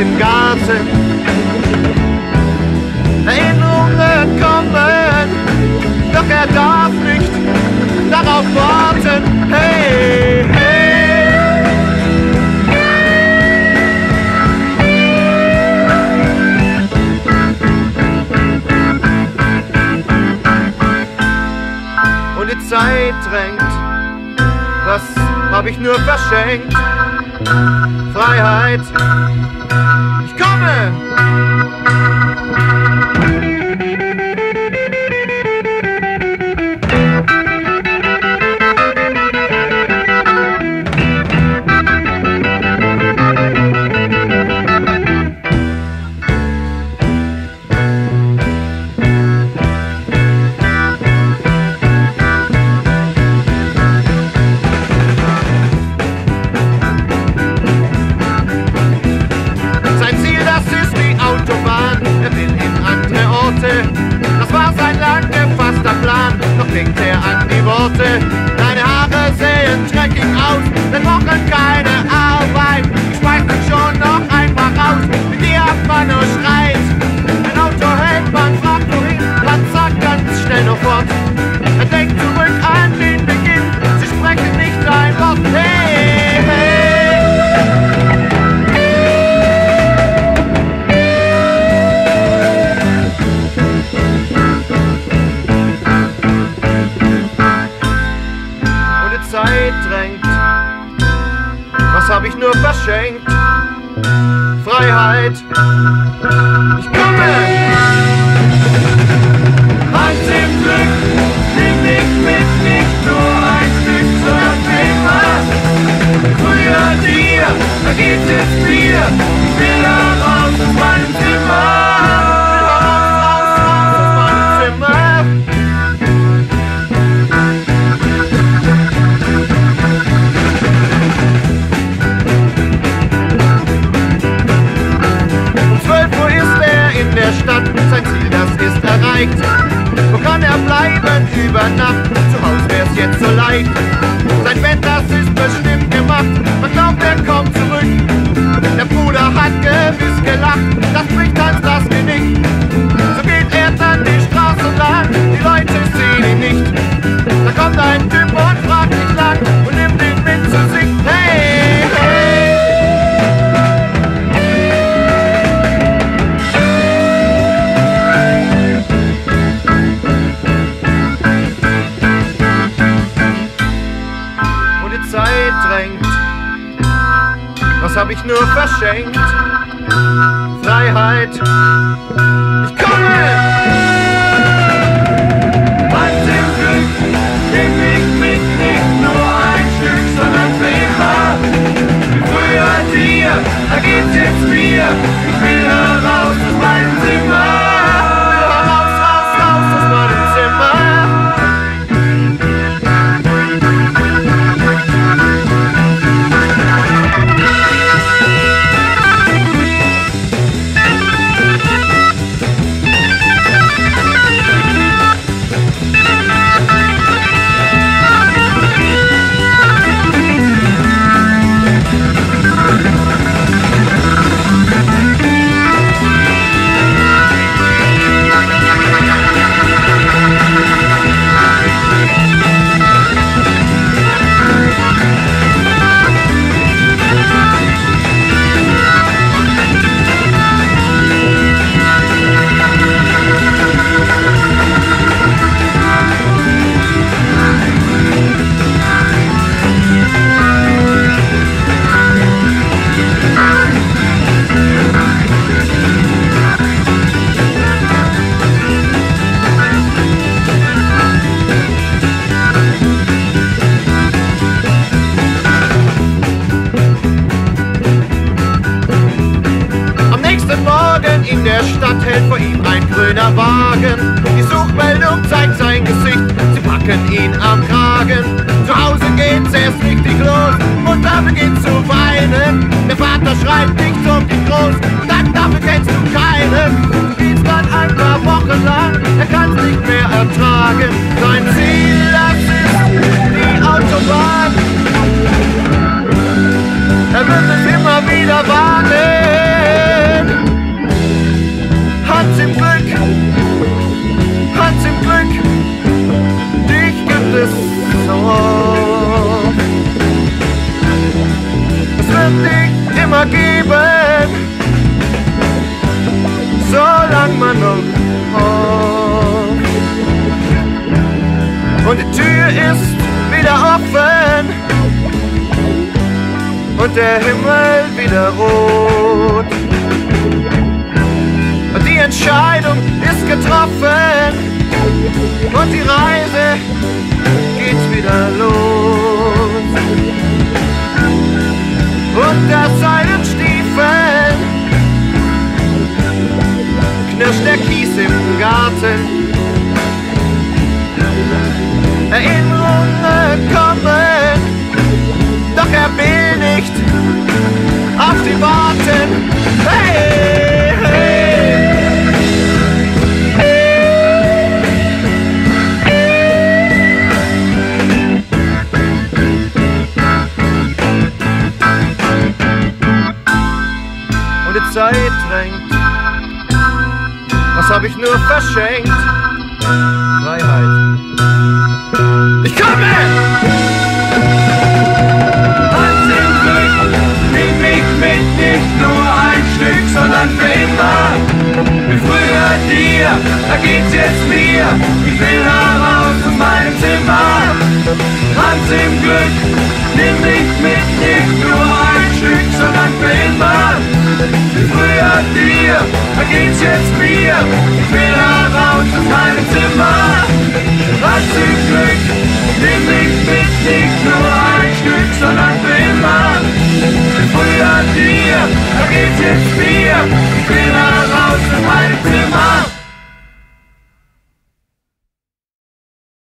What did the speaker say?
im Garten. Erinnerungen kommen, doch er darf nicht darauf warten. Hey, hey. Und die Zeit drängt, was hab ich nur verschenkt? Freiheit. Ich komme! out. Wo kann er bleiben über Nacht? Zu Hause wär's jetzt so leicht. geschenkt. Freiheit. Ich komme! grüner Wagen. Die Suchmeldung zeigt sein Gesicht, sie packen ihn am Kragen. Zu Hause geht's erst richtig los, Mutter beginnt zu weinen. Der Vater schreit dich zum um groß. Und dann dafür kennst du keinen. Du dann ein paar Wochen lang, er kann's nicht mehr ertragen. Sein Ziel, das ist die Autobahn. Vergeben, solange man noch hofft. Und die Tür ist wieder offen und der Himmel wieder rot. Und die Entscheidung ist getroffen und die Reise geht wieder los. Zeit drängt, was hab ich nur verschenkt? Freiheit. Ich komme! Hans im Glück, nimm mich mit, nicht nur ein Stück, sondern für immer. Wie früher dir, da geht's jetzt mir. Ich will heraus aus meinem Zimmer. Hans im Glück, nimm mich mit, geht's jetzt mir? Ich will heraus aus meinem Zimmer. Was für Glück nimm mich mit nicht nur ein Stück, sondern für immer. Ich bin früher dir, da geht's jetzt mir.